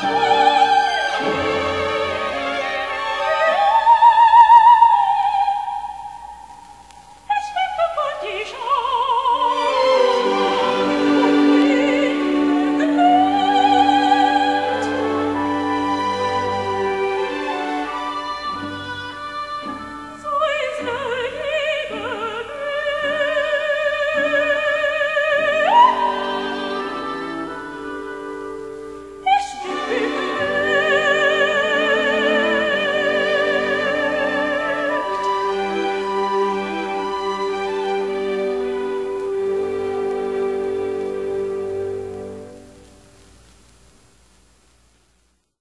Woo!